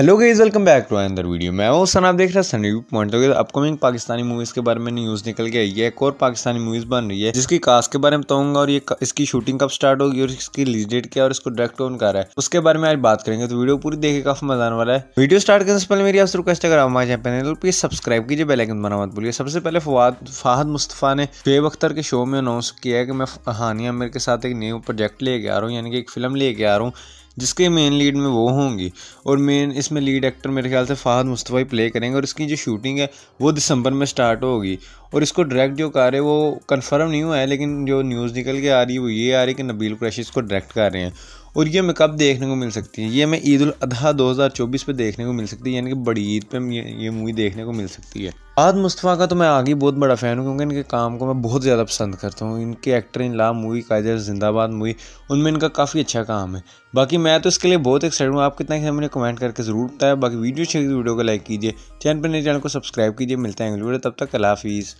Hello guys welcome back to another video मैं वो सन आप देख रहे हैं सनी पॉइंट तो अपकमिंग पाकिस्तानी मूवीज़ के बारे में न्यूज़ निकल के आई है एक और पाकिस्तानी मूवीज़ बन रही है, जिसकी कास्ट के बारे में बताऊँगा और ये इसकी शूटिंग कब स्टार्ट होगी और इसकी रिलीज़ डेट क्या और इसको डायरेक्ट कौन कर रहा है, उसके बारे में आज बात करेंगे। तो वीडियो पूरी देखे काफ़ी मज़ा आने वाला है। वीडियो स्टार्ट करने से पहले मेरी आपसे रिक्वेस्ट अगर हमारे चैनल प्लीज़ सब्सक्राइब कीजिए बेलाइकन बना मत बोलिए सबसे पहले फवाद, फाहद मुस्तफ़ा ने शेब अख्तर के शो में अनाउंस किया है कि मैं हानिया मेरे के साथ एक न्यू प्रोजेक्ट लेके आ रहा हूँ, यानी कि एक फ़िल्म लेके आ रहा हूँ। जिसके मेन लीड में वो होंगी। और मेन इसमें लीड एक्टर मेरे ख्याल से फ़ाहद मुस्तफ़ा प्ले करेंगे और इसकी जो शूटिंग है, वो दिसंबर में स्टार्ट होगी। और इसको डायरेक्ट जो कर रहे हैं वो कंफर्म नहीं हुआ है लेकिन जो न्यूज़ निकल के आ रही है वो ये आ रही है कि नबील क्रैशी इसको डायरेक्ट कर रहे हैं। और ये हमें कब देखने को मिल सकती है? ये हमें ईद उल अजहा 2024 पे देखने को मिल सकती है यानी कि बड़ी ईद पे ये, मूवी देखने को मिल सकती है। आद मुस्तफ़ा का तो मैं आगे बहुत बड़ा फ़ैन हूँ क्योंकि इनके काम को मैं बहुत ज़्यादा पसंद करता हूँ। इनके एक्टर इन ला मूवी कायदे जिंदाबाद मूवी उनमें इनका काफ़ी अच्छा काम है। बाकी मैं तो इसके लिए बहुत एक्साइटेड हूँ। आप कितना ही मुझे कमेंट करके ज़रूर बताया बाकी वीडियो चाहिए वीडियो को लाइक कीजिए। चैनल पर नए चैनल को सब्सक्राइब कीजिए। मिलते हैं वीडियो तब तक अला हाफिज़।